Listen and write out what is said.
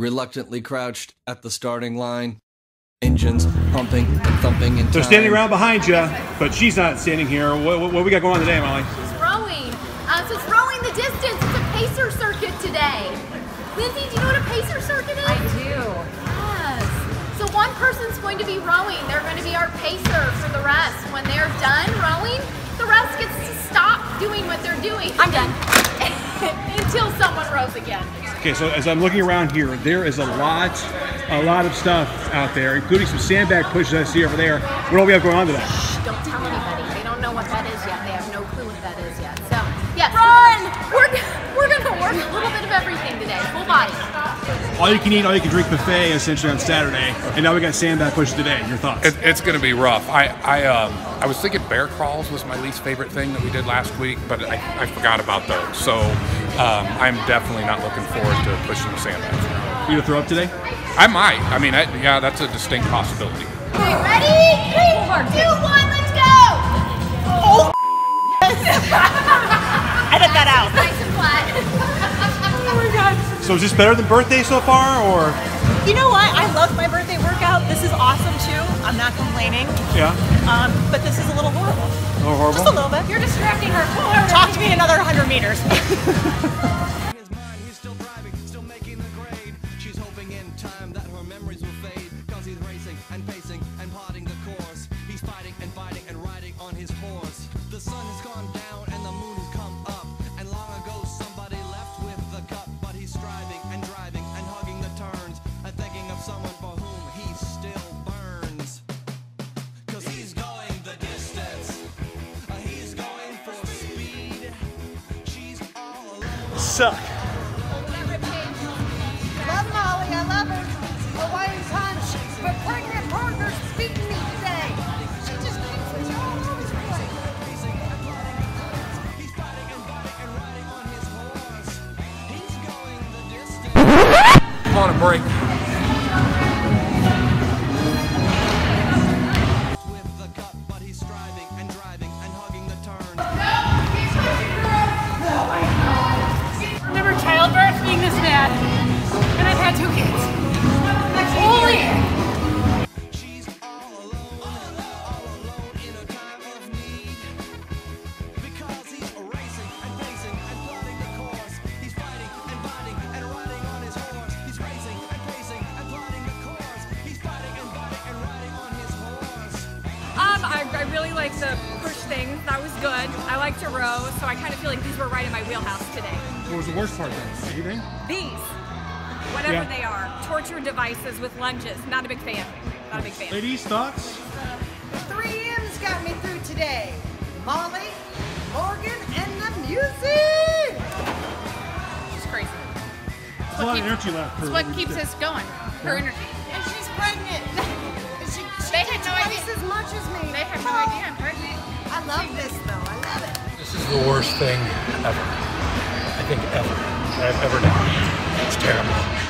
reluctantly crouched at the starting line, engines pumping and thumping in So time. standing around behind you, but she's not standing here. What, what, what we got going on today, Molly? She's rowing. Uh, so it's rowing the distance. It's a pacer circuit today. Lindsay, do you know what a pacer circuit is? I do. Yes. So one person's going to be rowing. They're going to be our pacer for the rest. When they're done rowing, the rest gets to stop doing what they're doing. I'm done. Until someone rows again. Okay, so as I'm looking around here, there is a lot, a lot of stuff out there, including some sandbag pushes I see over there. What do we have going on today? Shh, don't tell anybody. They don't know what that is yet. They have no clue what that is yet. So, yes. Run! We're, we're going to work a little bit of everything today. Full body. All you can eat, all you can drink buffet essentially on Saturday, and now we got sandbag pushes today. Your thoughts? It, it's going to be rough. I I um I was thinking bear crawls was my least favorite thing that we did last week, but I, I forgot about those. So um, I'm definitely not looking forward to pushing the sandbags. You gonna throw up today? I might. I mean, I, yeah, that's a distinct possibility. Okay, ready? Three, two, one, let's go! Oh, Edit that out. Nice and flat. So is this better than birthday so far, or You know what? I love my birthday workout. This is awesome too. I'm not complaining. yeah, Um, but this is a little horrible. a little horrible? Just a little bit. You're distracting her. Talk to me another 100 meters. he's still driving, still making the grade. She's hoping in time that her memories will fade. Cause he's racing and pacing and plotting the course. He's fighting and fighting and riding on his horse. The sun has gone down Suck. Love Molly, I love her. Hawaiian punch. But pregnant partner's beating me today. She just thinks that all over the place. He's fighting and fighting and riding on his horse. On his horse. Um, I, I really like the push thing. That was good. I like to row, so I kind of feel like these were right in my wheelhouse today. What was the worst part then? Anything? These, whatever Yeah. they are, torture devices with lunges. Not a big fan. Not a big fan. Ladies, thoughts? Three M's got me through today. Molly, Morgan, and the music. She's crazy. There's a lot of energy left. For It's what keeps us going. Her energy. And she's pregnant. She, she They did had no twice idea. as much as me. They have no idea I'm pregnant. I love this though. I love it. This is the worst thing ever. I think ever that I've ever done. It's terrible.